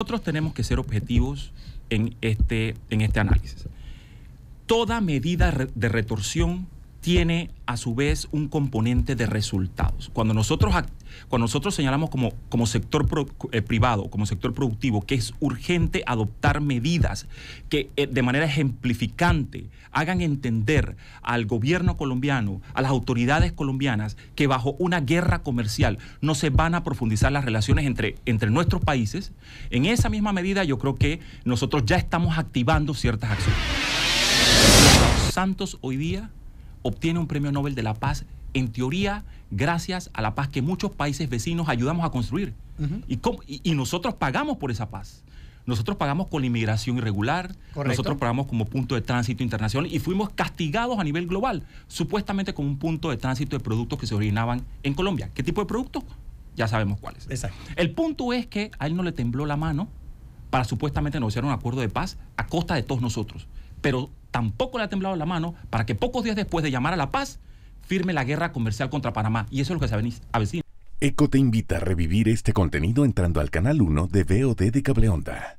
Nosotros tenemos que ser objetivos en este, en este análisis. Toda medida de retorsión tiene a su vez un componente de resultados. Cuando nosotros, cuando nosotros señalamos como, como sector eh, privado, como sector productivo, que es urgente adoptar medidas que eh, de manera ejemplificante hagan entender al gobierno colombiano, a las autoridades colombianas, que bajo una guerra comercial no se van a profundizar las relaciones entre, entre nuestros países, en esa misma medida yo creo que nosotros ya estamos activando ciertas acciones. Santos hoy día obtiene un premio Nobel de la Paz, en teoría, gracias a la paz que muchos países vecinos ayudamos a construir. y, nosotros pagamos por esa paz. Nosotros pagamos con la inmigración irregular, nosotros pagamos como punto de tránsito internacional y fuimos castigados a nivel global, supuestamente como un punto de tránsito de productos que se originaban en Colombia. ¿Qué tipo de productos? Ya sabemos cuáles. Exacto. El punto es que a él no le tembló la mano para supuestamente negociar un acuerdo de paz a costa de todos nosotros. Pero tampoco le ha temblado la mano para que pocos días después de llamar a la paz, firme la guerra comercial contra Panamá. Y eso es lo que se avecina. ECO te invita a revivir este contenido entrando al canal 1 de VOD de Cableonda.